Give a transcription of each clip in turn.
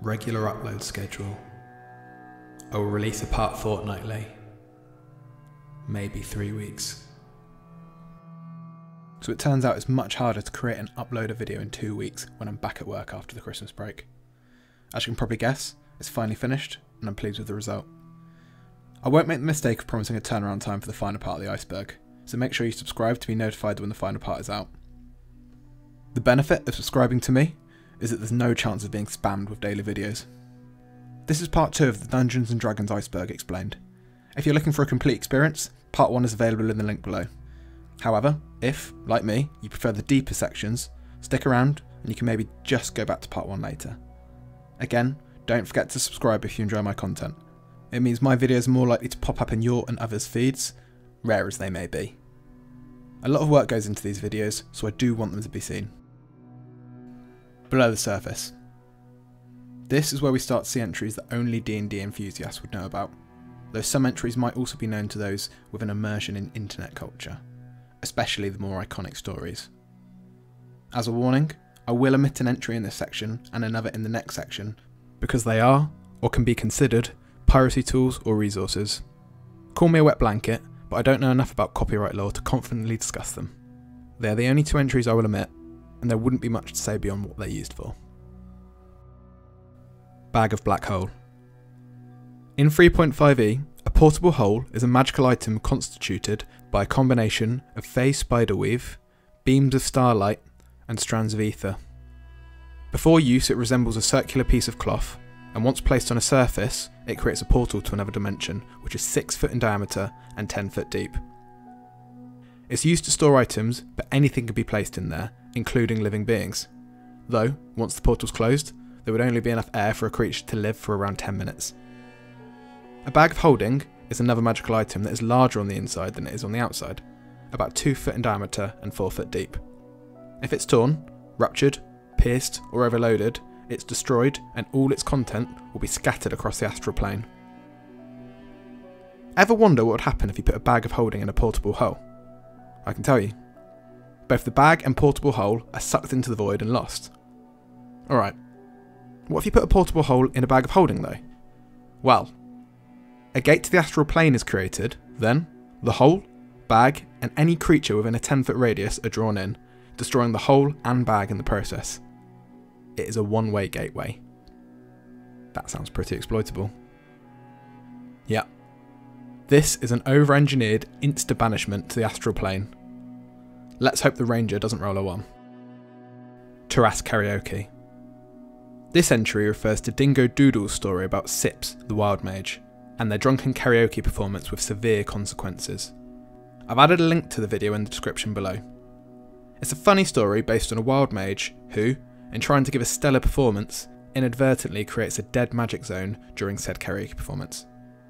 regular upload schedule. I will release a part fortnightly, maybe three weeks. So it turns out it's much harder to create and upload a video in two weeks when I'm back at work after the Christmas break. As you can probably guess, it's finally finished and I'm pleased with the result. I won't make the mistake of promising a turnaround time for the final part of the iceberg, so make sure you subscribe to be notified when the final part is out. The benefit of subscribing to me is that there's no chance of being spammed with daily videos. This is part 2 of the Dungeons & Dragons iceberg explained. If you're looking for a complete experience, part 1 is available in the link below. However, if, like me, you prefer the deeper sections, stick around and you can maybe just go back to part 1 later. Again, don't forget to subscribe if you enjoy my content. It means my videos are more likely to pop up in your and others' feeds, rare as they may be. A lot of work goes into these videos, so I do want them to be seen. Below the surface. This is where we start to see entries that only D&D enthusiasts would know about, though some entries might also be known to those with an immersion in internet culture, especially the more iconic stories. As a warning, I will omit an entry in this section and another in the next section, because they are, or can be considered, piracy tools or resources. Call me a wet blanket, but I don't know enough about copyright law to confidently discuss them. They are the only two entries I will omit, and there wouldn't be much to say beyond what they're used for. Bag of Black Hole In 3.5e, a portable hole is a magical item constituted by a combination of phase spiderweave, beams of starlight, and strands of ether. Before use it resembles a circular piece of cloth, and once placed on a surface, it creates a portal to another dimension, which is 6 foot in diameter and 10 foot deep. It's used to store items, but anything can be placed in there, including living beings. Though, once the portal's closed, there would only be enough air for a creature to live for around 10 minutes. A bag of holding is another magical item that is larger on the inside than it is on the outside, about 2 foot in diameter and 4 foot deep. If it's torn, ruptured, pierced, or overloaded, it's destroyed and all its content will be scattered across the astral plane. Ever wonder what would happen if you put a bag of holding in a portable hole? I can tell you. Both the bag and portable hole are sucked into the void and lost. Alright. What if you put a portable hole in a bag of holding though? Well, a gate to the astral plane is created, then the hole, bag, and any creature within a 10 foot radius are drawn in, destroying the hole and bag in the process it is a one way gateway. That sounds pretty exploitable. Yeah. This is an over engineered insta banishment to the astral plane. Let's hope the Ranger doesn't roll a 1. Tarrasque Karaoke. This entry refers to Dingo Doodle's story about Sips, the wild mage, and their drunken karaoke performance with severe consequences. I've added a link to the video in the description below. It's a funny story based on a wild mage who, in trying to give a stellar performance, inadvertently creates a dead magic zone during said karaoke performance,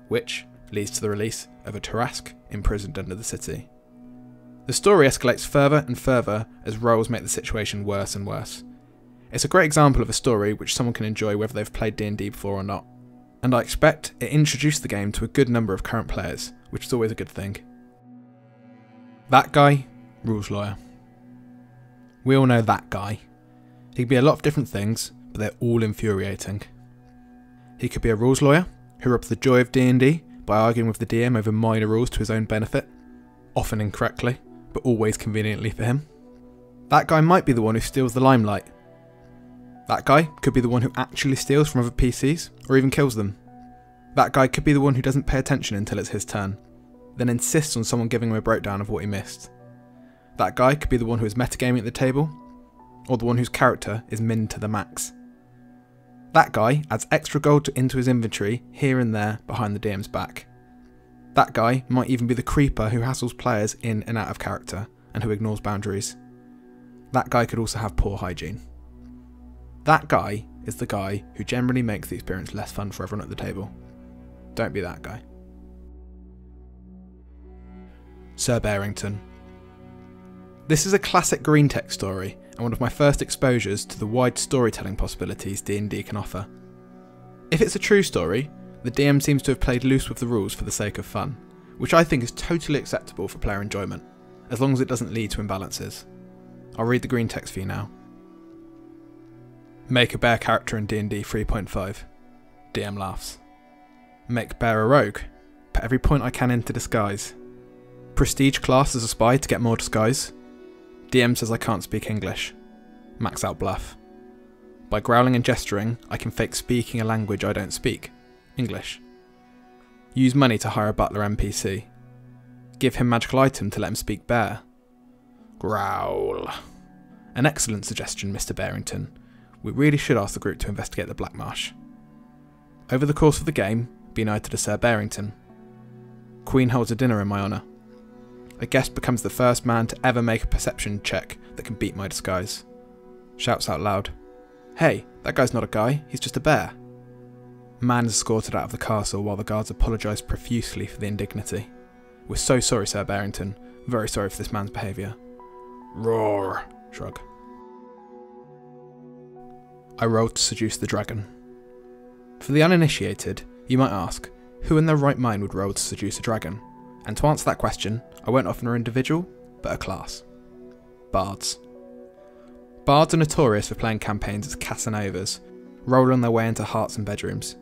which leads to the release of a Tarrasque imprisoned under the city. The story escalates further and further as rolls make the situation worse and worse. It's a great example of a story which someone can enjoy whether they've played D&D before or not, and I expect it introduced the game to a good number of current players, which is always a good thing. That guy, rules lawyer. We all know that guy. He could be a lot of different things, but they're all infuriating. He could be a rules lawyer who robs the joy of D&D by arguing with the DM over minor rules to his own benefit, often incorrectly, but always conveniently for him. That guy might be the one who steals the limelight. That guy could be the one who actually steals from other PCs, or even kills them. That guy could be the one who doesn't pay attention until it's his turn, then insists on someone giving him a breakdown of what he missed. That guy could be the one who is metagaming at the table, or the one whose character is min to the max. That guy adds extra gold into his inventory here and there behind the DM's back. That guy might even be the creeper who hassles players in and out of character and who ignores boundaries. That guy could also have poor hygiene. That guy is the guy who generally makes the experience less fun for everyone at the table. Don't be that guy. Sir Bearington. This is a classic green text story and one of my first exposures to the wide storytelling possibilities D&D can offer. If it's a true story, the DM seems to have played loose with the rules for the sake of fun, which I think is totally acceptable for player enjoyment, as long as it doesn't lead to imbalances. I'll read the green text for you now. Make a bear character in D&D 3.5. DM laughs. Make bear a rogue. Put every point I can into disguise. Prestige class as a spy to get more disguise. DM says I can't speak English. Max out bluff. By growling and gesturing, I can fake speaking a language I don't speak. English. Use money to hire a butler NPC. Give him magical item to let him speak bear. Growl. An excellent suggestion, Mr. Bearington. We really should ask the group to investigate the Black Marsh. Over the course of the game, be knighted to Sir Bearington. Queen holds a dinner in my honour. A guest becomes the first man to ever make a perception check that can beat my disguise. Shouts out loud, Hey, that guy's not a guy, he's just a bear. Man is escorted out of the castle while the guards apologise profusely for the indignity. We're so sorry, Sir Bearington. Very sorry for this man's behaviour. Roar. Shrug. I rolled to seduce the dragon. For the uninitiated, you might ask, who in their right mind would roll to seduce a dragon? And to answer that question, I won't offer an individual, but a class. Bards. Bards are notorious for playing campaigns as Casanovas, rolling their way into hearts and bedrooms.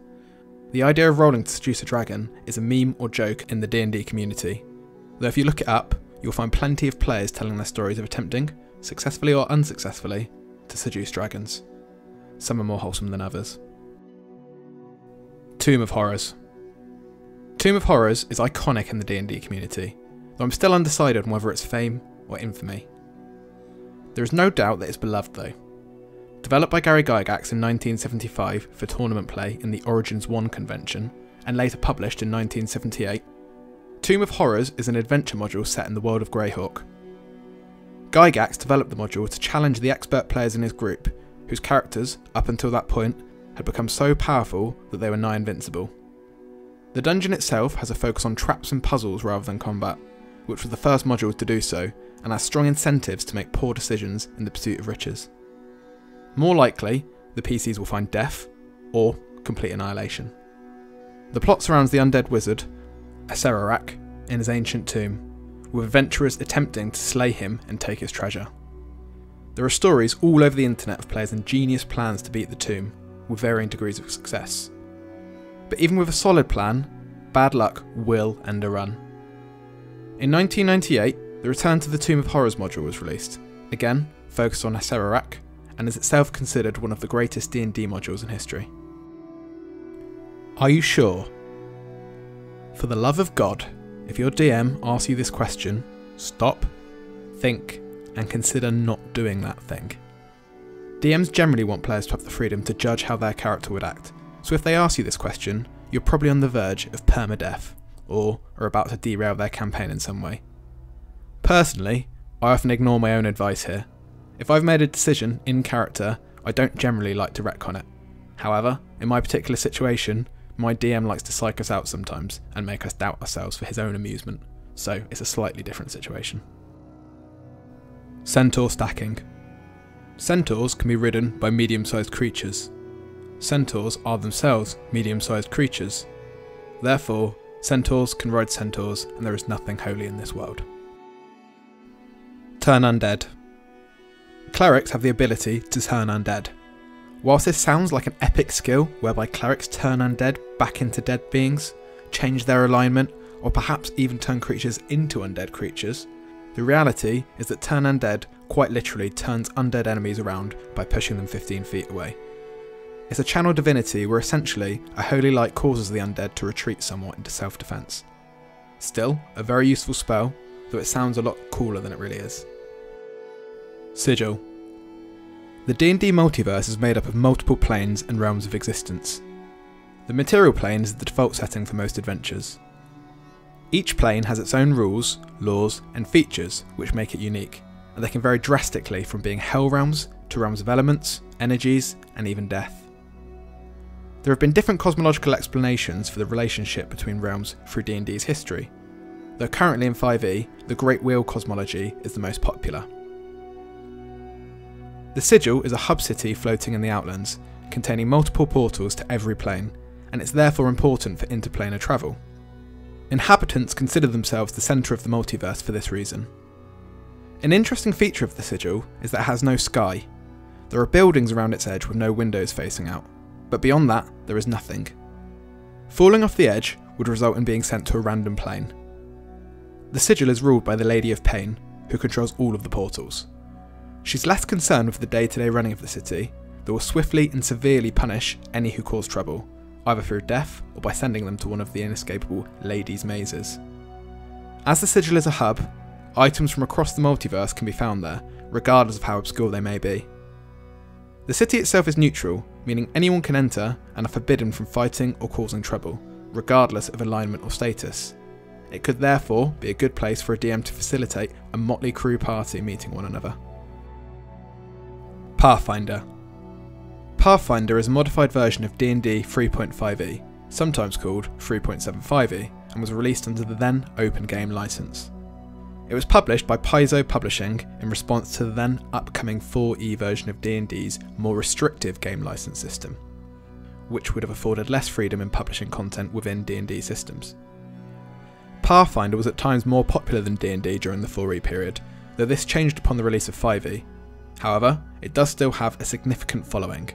The idea of rolling to seduce a dragon is a meme or joke in the D&D community, though if you look it up, you'll find plenty of players telling their stories of attempting, successfully or unsuccessfully, to seduce dragons. Some are more wholesome than others. Tomb of Horrors. Tomb of Horrors is iconic in the D&D community, though I'm still undecided on whether it's fame or infamy. There is no doubt that it's beloved though. Developed by Gary Gygax in 1975 for tournament play in the Origins 1 convention, and later published in 1978, Tomb of Horrors is an adventure module set in the world of Greyhawk. Gygax developed the module to challenge the expert players in his group, whose characters, up until that point, had become so powerful that they were nigh invincible. The dungeon itself has a focus on traps and puzzles rather than combat, which was the first module to do so, and has strong incentives to make poor decisions in the pursuit of riches. More likely, the PCs will find death, or complete annihilation. The plot surrounds the undead wizard, Acererak, in his ancient tomb, with adventurers attempting to slay him and take his treasure. There are stories all over the internet of players' ingenious plans to beat the tomb, with varying degrees of success. But even with a solid plan, bad luck will end a run. In 1998, the Return to the Tomb of Horrors module was released, again focused on Acererak, and is itself considered one of the greatest D&D modules in history. Are you sure? For the love of God, if your DM asks you this question, stop, think, and consider not doing that thing. DMs generally want players to have the freedom to judge how their character would act, so if they ask you this question, you're probably on the verge of permadeath, or are about to derail their campaign in some way. Personally, I often ignore my own advice here. If I've made a decision in character, I don't generally like to retcon it. However, in my particular situation, my DM likes to psych us out sometimes and make us doubt ourselves for his own amusement, so it's a slightly different situation. Centaur stacking. Centaurs can be ridden by medium sized creatures. Centaurs are themselves medium sized creatures. Therefore, centaurs can ride centaurs, and there is nothing holy in this world. Turn undead. Clerics have the ability to turn undead. Whilst this sounds like an epic skill whereby clerics turn undead back into dead beings, change their alignment, or perhaps even turn creatures into undead creatures, the reality is that Turn Undead quite literally turns undead enemies around by pushing them 15 feet away. It's a channel divinity where essentially a holy light causes the undead to retreat somewhat into self defense. Still, a very useful spell, though it sounds a lot cooler than it really is. Sigil. The D&D multiverse is made up of multiple planes and realms of existence. The material plane is the default setting for most adventures, each plane has its own rules, laws, and features which make it unique, and they can vary drastically from being hell realms to realms of elements, energies, and even death. There have been different cosmological explanations for the relationship between realms through D&D's history, though currently in 5e, the Great Wheel cosmology is the most popular. The Sigil is a hub city floating in the Outlands, containing multiple portals to every plane, and it's therefore important for interplanar travel. Inhabitants consider themselves the centre of the multiverse for this reason. An interesting feature of the sigil is that it has no sky. There are buildings around its edge with no windows facing out, but beyond that, there is nothing. Falling off the edge would result in being sent to a random plane. The sigil is ruled by the Lady of Pain, who controls all of the portals. She's less concerned with the day to day running of the city, but will swiftly and severely punish any who cause trouble, either through death or by sending them to one of the inescapable Lady's mazes. As the sigil is a hub, items from across the multiverse can be found there, regardless of how obscure they may be. The city itself is neutral, meaning anyone can enter and are forbidden from fighting or causing trouble, regardless of alignment or status. It could therefore be a good place for a DM to facilitate a motley crew party meeting one another. Pathfinder Pathfinder is a modified version of D&D 3.5e, sometimes called 3.75e, and was released under the then Open Game license. It was published by Paizo Publishing in response to the then upcoming 4e version of D&D's more restrictive game license system, which would have afforded less freedom in publishing content within D&D systems. Pathfinder was at times more popular than D&D during the 4e period, though this changed upon the release of 5e. However, it does still have a significant following.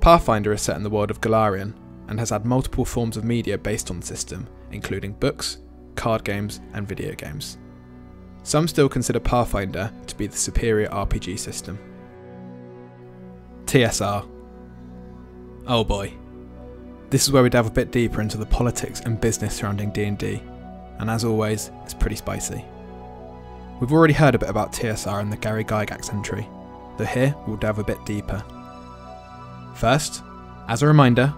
Pathfinder is set in the world of Golarion, and has had multiple forms of media based on the system, including books, card games, and video games. Some still consider Pathfinder to be the superior RPG system. TSR. Oh boy. This is where we delve a bit deeper into the politics and business surrounding D&D, and as always, it's pretty spicy. We've already heard a bit about TSR in the Gary Gygax entry, though here we'll delve a bit deeper. First, as a reminder,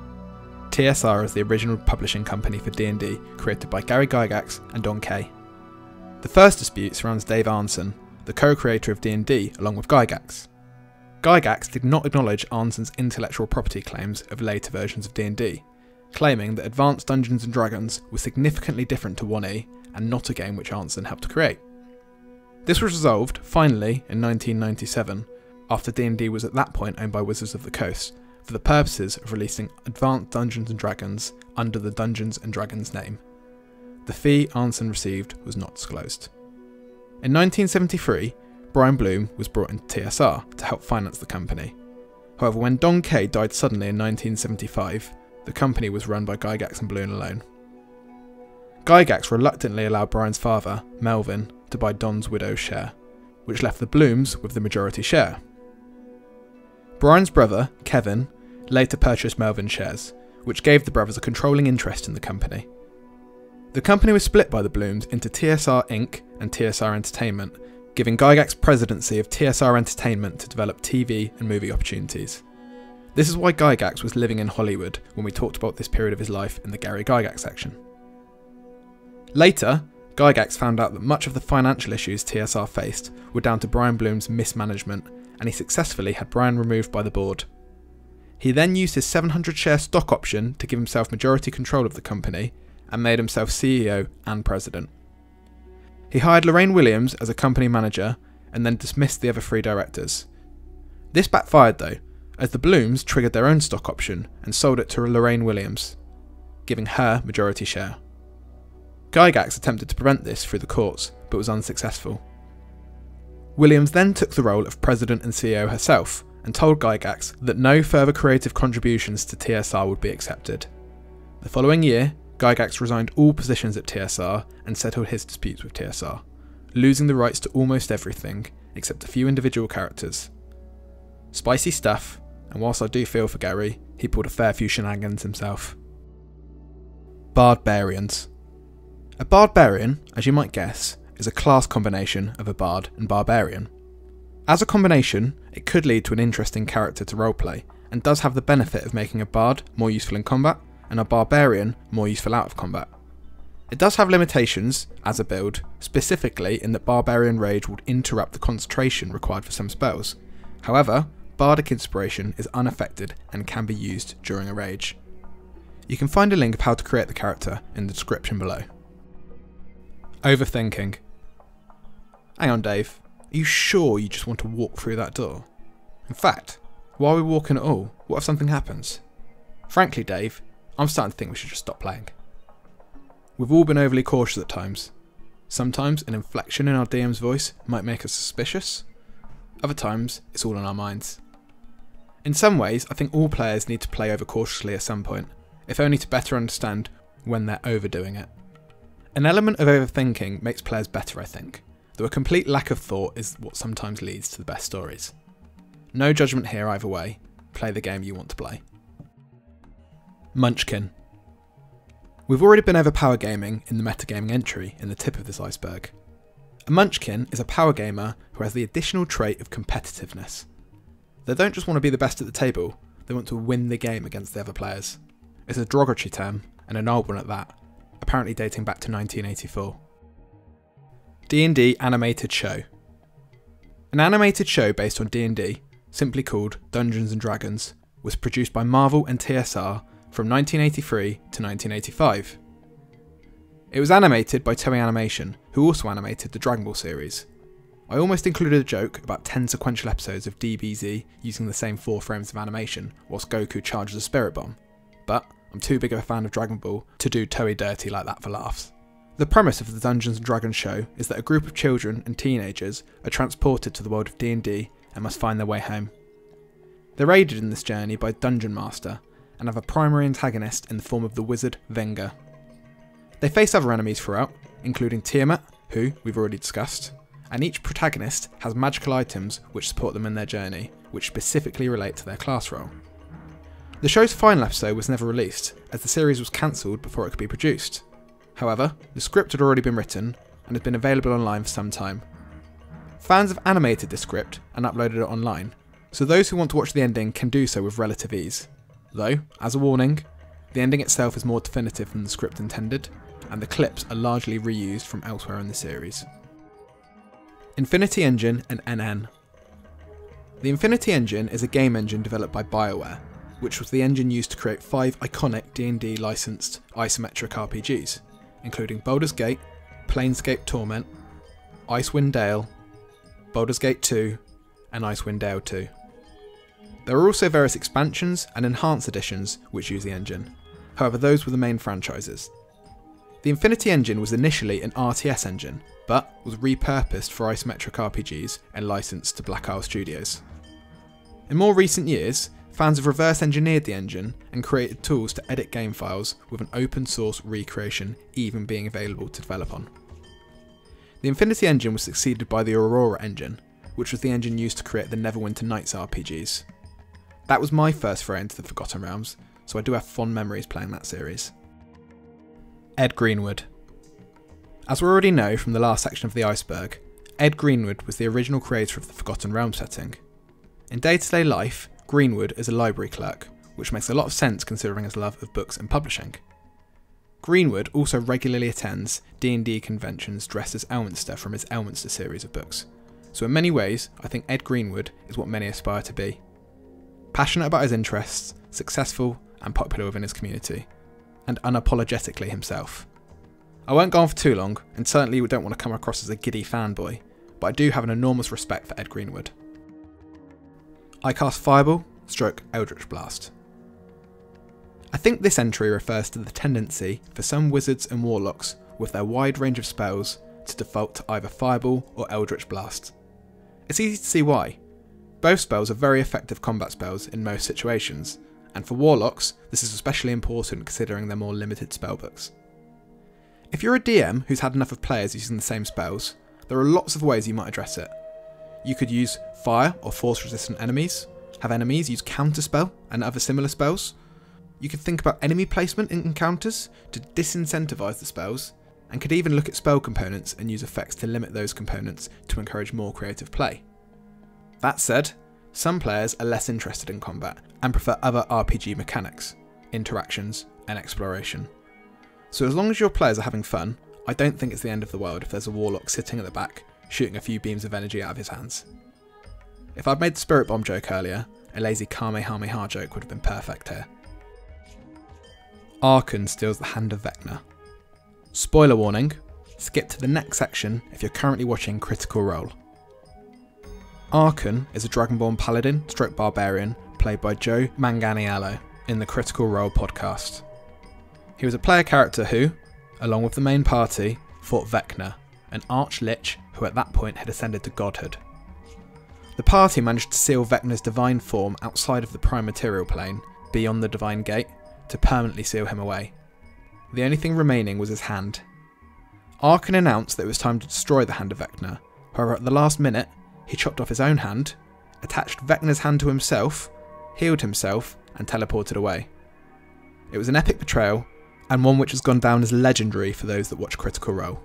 TSR is the original publishing company for D&D created by Gary Gygax and Don Kaye. The first dispute surrounds Dave Arneson, the co-creator of D&D along with Gygax. Gygax did not acknowledge Arneson's intellectual property claims of later versions of D&D, claiming that Advanced Dungeons & Dragons was significantly different to 1E and not a game which Arneson helped to create. This was resolved, finally, in 1997, after D&D was at that point owned by Wizards of the Coast, for the purposes of releasing Advanced Dungeons & Dragons under the Dungeons & Dragons name. The fee Arneson received was not disclosed. In 1973, Brian Blume was brought into TSR to help finance the company. However, when Don Kaye died suddenly in 1975, the company was run by Gygax and Blume alone. Gygax reluctantly allowed Brian's father, Melvin, to buy Don's widow's share, which left the Blumes with the majority share. Brian's brother, Kevin, later purchased Melvin's shares, which gave the brothers a controlling interest in the company. The company was split by the Blumes into TSR Inc. and TSR Entertainment, giving Gygax presidency of TSR Entertainment to develop TV and movie opportunities. This is why Gygax was living in Hollywood when we talked about this period of his life in the Gary Gygax section. Later, Gygax found out that much of the financial issues TSR faced were down to Brian Blume's mismanagement, and he successfully had Brian removed by the board. He then used his 700 share stock option to give himself majority control of the company and made himself CEO and president. He hired Lorraine Williams as a company manager and then dismissed the other three directors. This backfired though, as the Blumes triggered their own stock option and sold it to Lorraine Williams, giving her majority share. Gygax attempted to prevent this through the courts, but was unsuccessful. Williams then took the role of president and CEO herself and told Gygax that no further creative contributions to TSR would be accepted. The following year, Gygax resigned all positions at TSR and settled his disputes with TSR, losing the rights to almost everything except a few individual characters. Spicy stuff, and whilst I do feel for Gary, he pulled a fair few shenanigans himself. Bardbarians. A bardbarian, as you might guess, is a class combination of a bard and barbarian. As a combination, it could lead to an interesting character to roleplay, and does have the benefit of making a bard more useful in combat and a barbarian more useful out of combat. It does have limitations, as a build, specifically in that Barbarian Rage would interrupt the concentration required for some spells. However, Bardic Inspiration is unaffected and can be used during a rage. You can find a link of how to create the character in the description below. Overthinking. Hang on, Dave. Are you sure you just want to walk through that door? In fact, why are we walking at all? What if something happens? Frankly, Dave, I'm starting to think we should just stop playing. We've all been overly cautious at times. Sometimes an inflection in our DM's voice might make us suspicious. Other times, it's all in our minds. In some ways, I think all players need to play overcautiously at some point, if only to better understand when they're overdoing it. An element of overthinking makes players better, I think, though a complete lack of thought is what sometimes leads to the best stories. No judgment here either way, play the game you want to play. Munchkin. We've already been over power gaming in the metagaming entry in the tip of this iceberg. A munchkin is a power gamer who has the additional trait of competitiveness. They don't just want to be the best at the table, they want to win the game against the other players. It's a derogatory term, and an old one at that, apparently dating back to 1984. D&D animated show. An animated show based on D&D, simply called Dungeons and Dragons, was produced by Marvel and TSR from 1983 to 1985. It was animated by Toei Animation, who also animated the Dragon Ball series. I almost included a joke about 10 sequential episodes of DBZ using the same 4 frames of animation whilst Goku charges a spirit bomb, but I'm too big of a fan of Dragon Ball to do Toei dirty like that for laughs. The premise of the Dungeons Dragons show is that a group of children and teenagers are transported to the world of D&D and must find their way home. They're aided in this journey by Dungeon Master and have a primary antagonist in the form of the wizard Venger. They face other enemies throughout, including Tiamat, who we've already discussed, and each protagonist has magical items which support them in their journey, which specifically relate to their class role. The show's final episode was never released, as the series was cancelled before it could be produced. However, the script had already been written and had been available online for some time. Fans have animated the script and uploaded it online, so those who want to watch the ending can do so with relative ease. Though, as a warning, the ending itself is more definitive than the script intended, and the clips are largely reused from elsewhere in the series. Infinity Engine and NN. The Infinity Engine is a game engine developed by BioWare, which was the engine used to create five iconic D&D licensed isometric RPGs, including Baldur's Gate, Planescape Torment, Icewind Dale, Baldur's Gate 2, and Icewind Dale 2. There are also various expansions and enhanced editions which use the engine, however those were the main franchises. The Infinity Engine was initially an RTS engine, but was repurposed for isometric RPGs and licensed to Black Isle Studios. In more recent years, fans have reverse engineered the engine and created tools to edit game files with an open source recreation even being available to develop on. The Infinity Engine was succeeded by the Aurora engine, which was the engine used to create the Neverwinter Nights RPGs. That was my first foray into the Forgotten Realms, so I do have fond memories playing that series. Ed Greenwood. As we already know from the last section of the iceberg, Ed Greenwood was the original creator of the Forgotten Realms setting. In day to day life, Greenwood is a library clerk, which makes a lot of sense considering his love of books and publishing. Greenwood also regularly attends D&D conventions dressed as Elminster from his Elminster series of books. So in many ways, I think Ed Greenwood is what many aspire to be. Passionate about his interests, successful and popular within his community and unapologetically himself. I won't go on for too long, and certainly don't want to come across as a giddy fanboy, but I do have an enormous respect for Ed Greenwood. I cast Fireball, stroke Eldritch Blast. I think this entry refers to the tendency for some wizards and warlocks with their wide range of spells to default to either Fireball or Eldritch Blast. It's easy to see why. Both spells are very effective combat spells in most situations, and for Warlocks, this is especially important considering their more limited spellbooks. If you're a DM who's had enough of players using the same spells, there are lots of ways you might address it. You could use fire or force resistant enemies, have enemies use counterspell and other similar spells. You could think about enemy placement in encounters to disincentivize the spells, and could even look at spell components and use effects to limit those components to encourage more creative play. That said, some players are less interested in combat and prefer other RPG mechanics, interactions, and exploration. So as long as your players are having fun, I don't think it's the end of the world if there's a warlock sitting at the back, shooting a few beams of energy out of his hands. If I'd made the spirit bomb joke earlier, a lazy Kamehameha joke would have been perfect here. Arkhan steals the hand of Vecna. Spoiler warning, skip to the next section if you're currently watching Critical Role. Arkhan is a Dragonborn paladin stroke barbarian played by Joe Manganiello in the Critical Role podcast. He was a player character who, along with the main party, fought Vecna, an arch lich who at that point had ascended to godhood. The party managed to seal Vecna's divine form outside of the prime material plane, beyond the divine gate, to permanently seal him away. The only thing remaining was his hand. Arkhan announced that it was time to destroy the hand of Vecna, however at the last minute, he chopped off his own hand, attached Vecna's hand to himself, healed himself, and teleported away. It was an epic betrayal, and one which has gone down as legendary for those that watch Critical Role.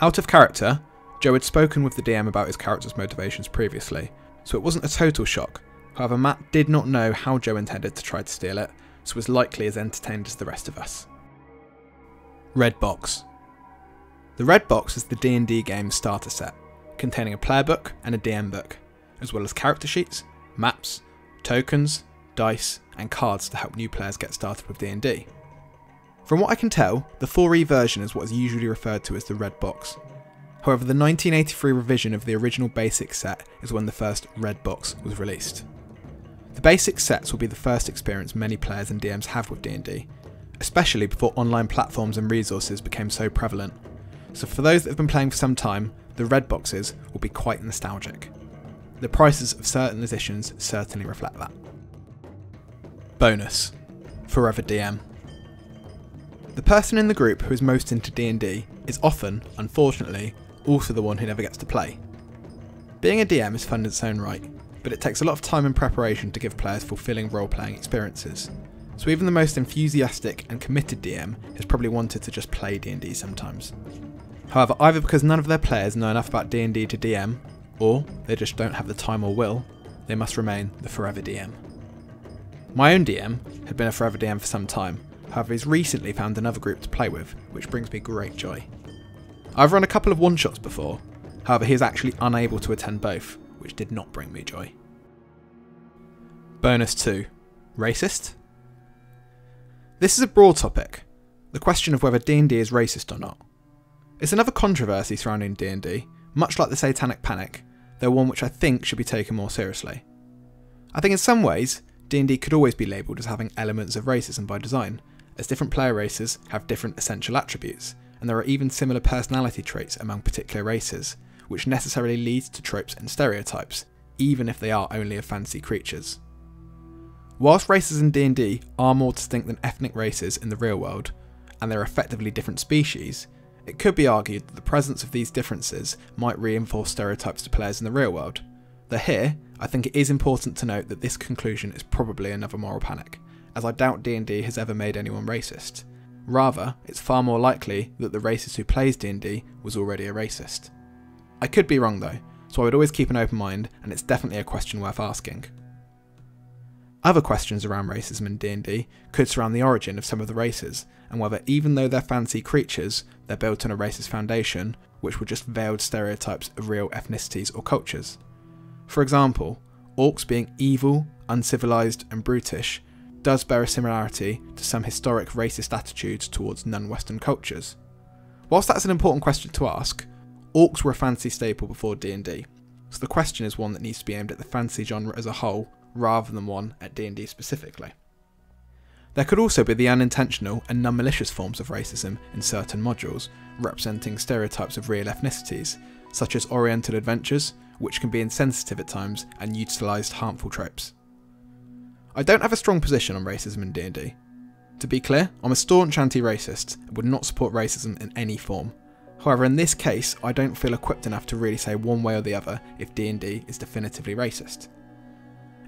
Out of character, Joe had spoken with the DM about his character's motivations previously, so it wasn't a total shock. However, Matt did not know how Joe intended to try to steal it, so was likely as entertained as the rest of us. Red Box The Red Box is the D&D game starter set, containing a player book and a DM book, as well as character sheets, maps, tokens, dice, and cards to help new players get started with D&D. From what I can tell, the 4e version is what is usually referred to as the Red Box. However, the 1983 revision of the original basic set is when the first Red Box was released. The basic sets will be the first experience many players and DMs have with D&D, especially before online platforms and resources became so prevalent. So for those that have been playing for some time, the red boxes will be quite nostalgic. The prices of certain editions certainly reflect that. Bonus. Forever DM. The person in the group who is most into D&D is often, unfortunately, also the one who never gets to play. Being a DM is fun in its own right, but it takes a lot of time and preparation to give players fulfilling role-playing experiences. So even the most enthusiastic and committed DM has probably wanted to just play D&D sometimes. However, either because none of their players know enough about D&D to DM, or they just don't have the time or will, they must remain the forever DM. My own DM had been a forever DM for some time, However, he's recently found another group to play with, which brings me great joy. I've run a couple of one shots before, however, he is actually unable to attend both, which did not bring me joy. Bonus 2 Racist? This is a broad topic, the question of whether D&D is racist or not. It's another controversy surrounding D&D, much like the Satanic Panic, though one which I think should be taken more seriously. I think in some ways, D&D could always be labelled as having elements of racism by design, as different player races have different essential attributes, and there are even similar personality traits among particular races, which necessarily leads to tropes and stereotypes, even if they are only of fantasy creatures. Whilst races in D&D are more distinct than ethnic races in the real world, and they're effectively different species, it could be argued that the presence of these differences might reinforce stereotypes to players in the real world. Though here, I think it is important to note that this conclusion is probably another moral panic as I doubt D&D has ever made anyone racist. Rather, it's far more likely that the racist who plays D&D was already a racist. I could be wrong though, so I would always keep an open mind and it's definitely a question worth asking. Other questions around racism in D&D could surround the origin of some of the races and whether even though they're fancy creatures, they're built on a racist foundation which were just veiled stereotypes of real ethnicities or cultures. For example, orcs being evil, uncivilized and brutish does bear a similarity to some historic racist attitudes towards non-Western cultures. Whilst that's an important question to ask, orcs were a fantasy staple before D&D, so the question is one that needs to be aimed at the fantasy genre as a whole, rather than one at D&D specifically. There could also be the unintentional and non-malicious forms of racism in certain modules, representing stereotypes of real ethnicities, such as Oriental adventures, which can be insensitive at times and utilised harmful tropes. I don't have a strong position on racism in D&D. To be clear, I'm a staunch anti-racist and would not support racism in any form. However, in this case, I don't feel equipped enough to really say one way or the other if D&D is definitively racist.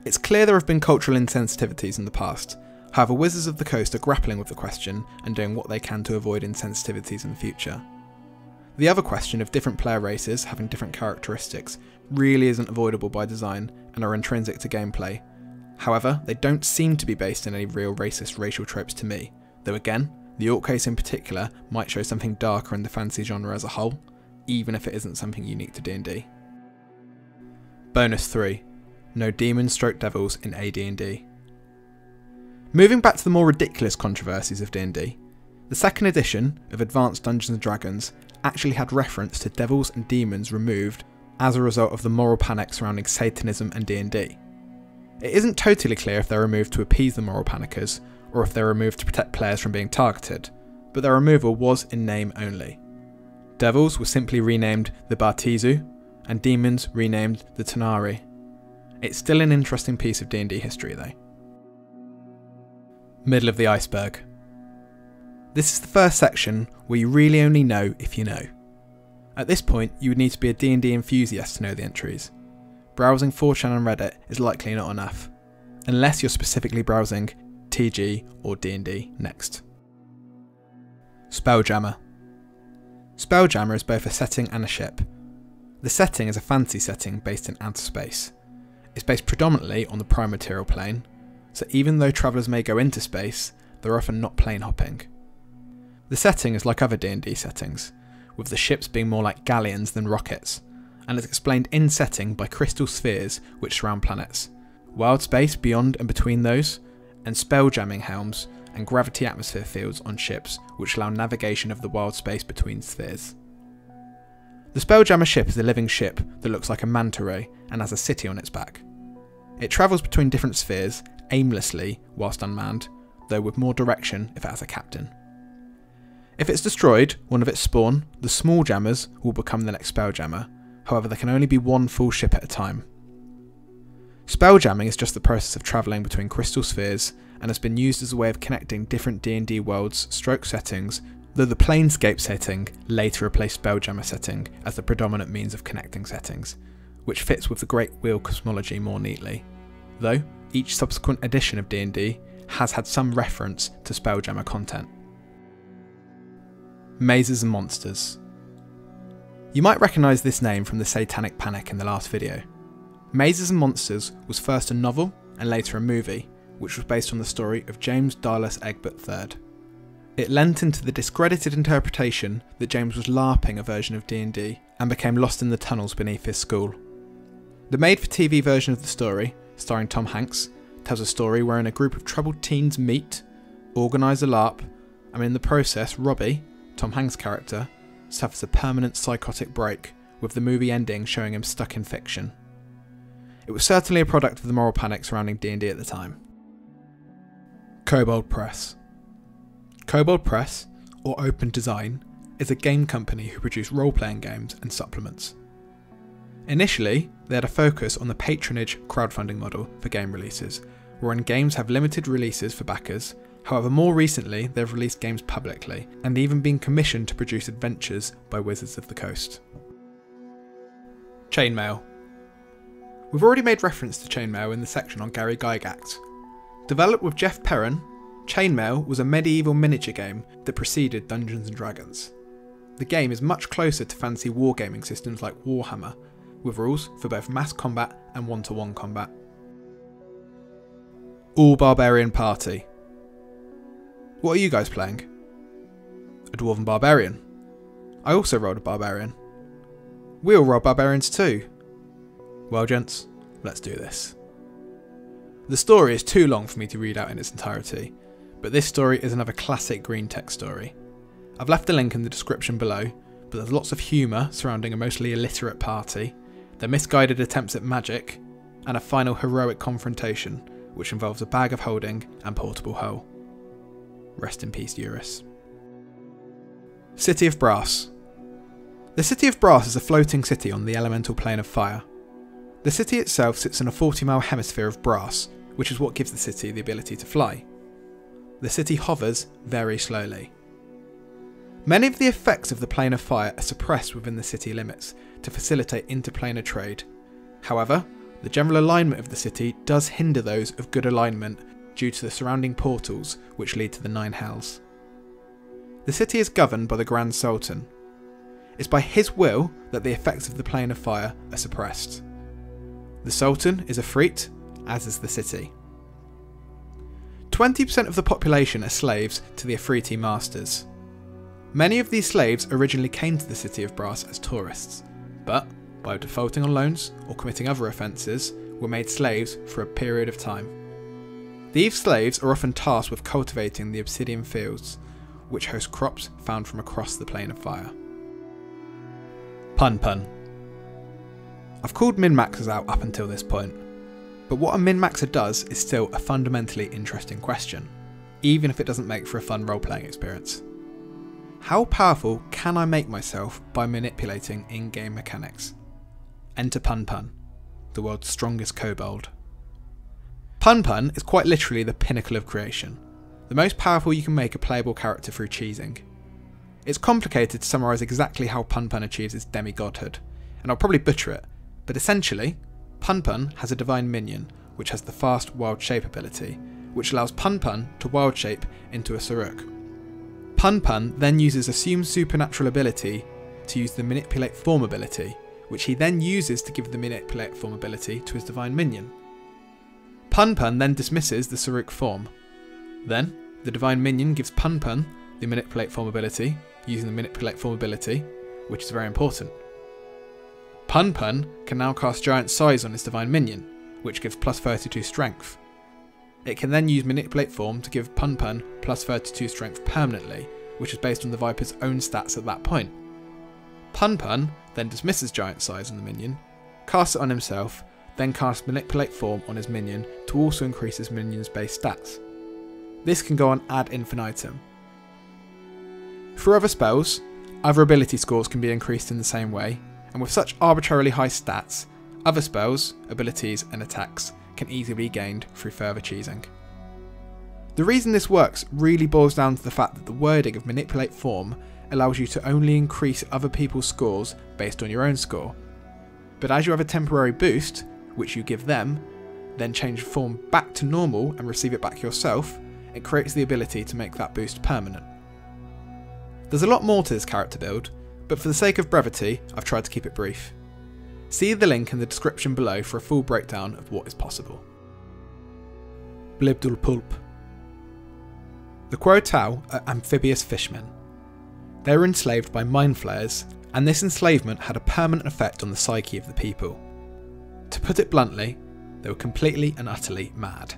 It's clear there have been cultural insensitivities in the past, however Wizards of the Coast are grappling with the question and doing what they can to avoid insensitivities in the future. The other question of different player races having different characteristics really isn't avoidable by design and are intrinsic to gameplay, However, they don't seem to be based in any real racist racial tropes to me, though again, the Orc case in particular might show something darker in the fantasy genre as a whole, even if it isn't something unique to D&D. Bonus 3. No demons stroke devils in AD&D. Moving back to the more ridiculous controversies of D&D, the second edition of Advanced Dungeons & Dragons actually had reference to devils and demons removed as a result of the moral panic surrounding Satanism and D&D. It isn't totally clear if they're removed to appease the moral panickers, or if they're removed to protect players from being targeted, but their removal was in name only. Devils were simply renamed the Baatezu, and demons renamed the Tanar'ri. It's still an interesting piece of D&D history though. Middle of the iceberg. This is the first section where you really only know if you know. At this point, you would need to be a D&D enthusiast to know the entries. Browsing 4chan and Reddit is likely not enough, unless you're specifically browsing TG or D&D next. Spelljammer. Spelljammer is both a setting and a ship. The setting is a fantasy setting based in outer space. It's based predominantly on the prime material plane, so even though travellers may go into space, they're often not plane hopping. The setting is like other D&D settings, with the ships being more like galleons than rockets, and is explained in setting by crystal spheres which surround planets, wild space beyond and between those, and spell jamming helms and gravity atmosphere fields on ships which allow navigation of the wild space between spheres. The Spelljammer ship is a living ship that looks like a manta ray and has a city on its back. It travels between different spheres aimlessly whilst unmanned, though with more direction if it has a captain. If it's destroyed, one of its spawn, the small jammers will become the next spelljammer, however there can only be one full ship at a time. Spelljamming is just the process of travelling between crystal spheres and has been used as a way of connecting different D&D worlds stroke settings, though the Planescape setting later replaced Spelljammer setting as the predominant means of connecting settings, which fits with the Great Wheel cosmology more neatly. Though, each subsequent edition of D&D has had some reference to Spelljammer content. Mazes and Monsters You might recognise this name from the Satanic Panic in the last video. Mazes and Monsters was first a novel and later a movie, which was based on the story of James Dallas Egbert III. It lent into the discredited interpretation that James was LARPing a version of D&D and became lost in the tunnels beneath his school. The made-for-TV version of the story, starring Tom Hanks, tells a story wherein a group of troubled teens meet, organise a LARP, and in the process, Robbie, Tom Hanks' character, suffers a permanent psychotic break, with the movie ending showing him stuck in fiction. It was certainly a product of the moral panic surrounding D&D at the time. Kobold Press Kobold Press, or Open Design, is a game company who produce role-playing games and supplements. Initially, they had a focus on the patronage crowdfunding model for game releases, wherein games have limited releases for backers, however more recently they've released games publicly, and even been commissioned to produce adventures by Wizards of the Coast. Chainmail We've already made reference to Chainmail in the section on Gary Gygax, Developed with Jeff Perren, Chainmail was a medieval miniature game that preceded Dungeons & Dragons. The game is much closer to fancy wargaming systems like Warhammer, with rules for both mass combat and one-to-one combat. All Barbarian Party. What are you guys playing? A Dwarven Barbarian. I also rolled a Barbarian. We all roll Barbarians too. Well gents, let's do this. The story is too long for me to read out in its entirety, but this story is another classic green text story. I've left a link in the description below, but there's lots of humour surrounding a mostly illiterate party, their misguided attempts at magic, and a final heroic confrontation, which involves a bag of holding and portable hole. Rest in peace, Eurus. City of Brass. The City of Brass is a floating city on the elemental plane of fire. The city itself sits in a 40 mile hemisphere of brass, which is what gives the city the ability to fly. The city hovers very slowly. Many of the effects of the plane of fire are suppressed within the city limits to facilitate interplanar trade. However, the general alignment of the city does hinder those of good alignment due to the surrounding portals which lead to the Nine Hells. The city is governed by the Grand Sultan. It's by his will that the effects of the plane of fire are suppressed. The Sultan is Efreet as is the city. 20% of the population are slaves to the Efreeti masters. Many of these slaves originally came to the city of Brass as tourists, but by defaulting on loans or committing other offences, were made slaves for a period of time. These slaves are often tasked with cultivating the obsidian fields, which host crops found from across the plane of fire. Pun pun. I've called min-maxers out up until this point, but what a min-maxer does is still a fundamentally interesting question, even if it doesn't make for a fun role-playing experience. How powerful can I make myself by manipulating in-game mechanics? enter Pun Pun, the world's strongest kobold. Pun Pun is quite literally the pinnacle of creation, the most powerful you can make a playable character through cheesing. It's complicated to summarise exactly how Pun Pun achieves its demigodhood, and I'll probably butcher it, but essentially, Pun Pun has a divine minion, which has the fast wild shape ability, which allows Pun Pun to wild shape into a Sarrukh. Pun Pun then uses assumed supernatural ability to use the manipulate form ability, which he then uses to give the manipulate form ability to his divine minion. Pun Pun then dismisses the Sarrukh form. Then, the divine minion gives Pun Pun the manipulate form ability, using the manipulate form ability, which is very important. Pun Pun can now cast giant size on his divine minion, which gives plus 32 strength. It can then use manipulate form to give Pun Pun plus 32 strength permanently, which is based on the Viper's own stats at that point. Pun Pun then dismisses giant size on the minion, casts it on himself, then cast manipulate form on his minion to also increase his minion's base stats. This can go on ad infinitum. For other spells, other ability scores can be increased in the same way, and with such arbitrarily high stats, other spells, abilities, and attacks can easily be gained through further cheesing. The reason this works really boils down to the fact that the wording of manipulate form allows you to only increase other people's scores based on your own score. But as you have a temporary boost, which you give them, then change form back to normal and receive it back yourself, it creates the ability to make that boost permanent. There's a lot more to this character build, but for the sake of brevity, I've tried to keep it brief. See the link in the description below for a full breakdown of what is possible. Blibdoolpoolp The Kuo-toa are amphibious fishmen. They were enslaved by mind flayers, and this enslavement had a permanent effect on the psyche of the people. To put it bluntly, they were completely and utterly mad.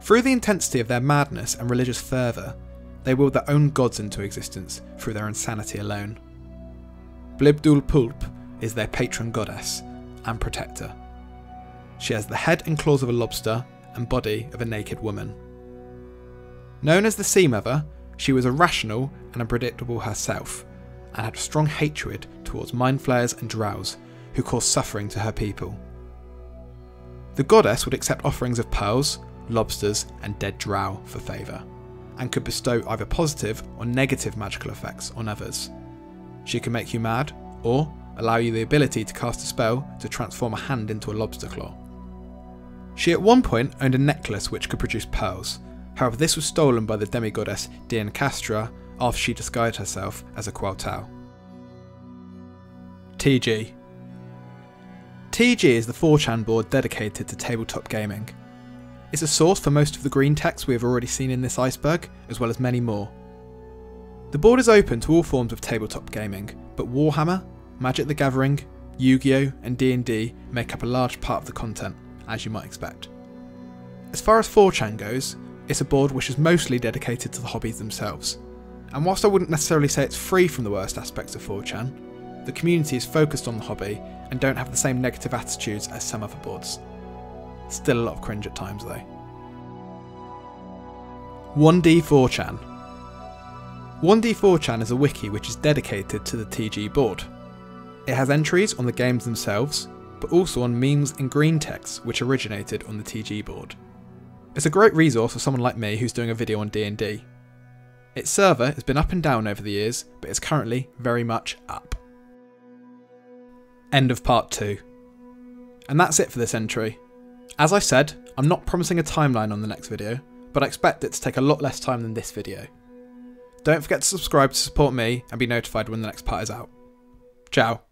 Through the intensity of their madness and religious fervour, they willed their own gods into existence through their insanity alone. Blibdoolpoolp is their patron goddess and protector. She has the head and claws of a lobster and body of a naked woman. Known as the Sea Mother, she was irrational and unpredictable herself, and had a strong hatred towards mind flayers and drows who caused suffering to her people. The goddess would accept offerings of pearls, lobsters, and dead drow for favour, and could bestow either positive or negative magical effects on others. She can make you mad, or allow you the ability to cast a spell to transform a hand into a lobster claw. She at one point owned a necklace which could produce pearls, however this was stolen by the demigoddess Diancastra after she disguised herself as a Kuo-toa. TG TG is the 4chan board dedicated to tabletop gaming. It's a source for most of the green text we have already seen in this iceberg, as well as many more. The board is open to all forms of tabletop gaming, but Warhammer, Magic the Gathering, Yu-Gi-Oh and D&D make up a large part of the content, as you might expect. As far as 4chan goes, it's a board which is mostly dedicated to the hobbies themselves. And whilst I wouldn't necessarily say it's free from the worst aspects of 4chan, the community is focused on the hobby and don't have the same negative attitudes as some other boards. Still a lot of cringe at times though. 1D4chan 1D4chan is a wiki which is dedicated to the TG board. It has entries on the games themselves, but also on memes and green text which originated on the TG board. It's a great resource for someone like me who's doing a video on D&D. Its server has been up and down over the years, but is currently very much up. End of part 2. And that's it for this entry. As I said, I'm not promising a timeline on the next video, but I expect it to take a lot less time than this video. Don't forget to subscribe to support me and be notified when the next part is out. Ciao.